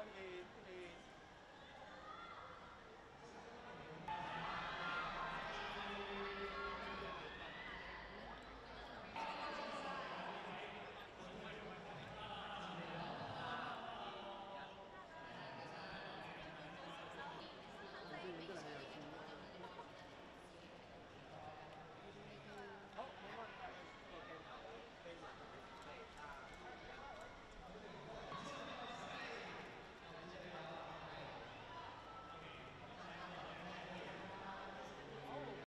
on the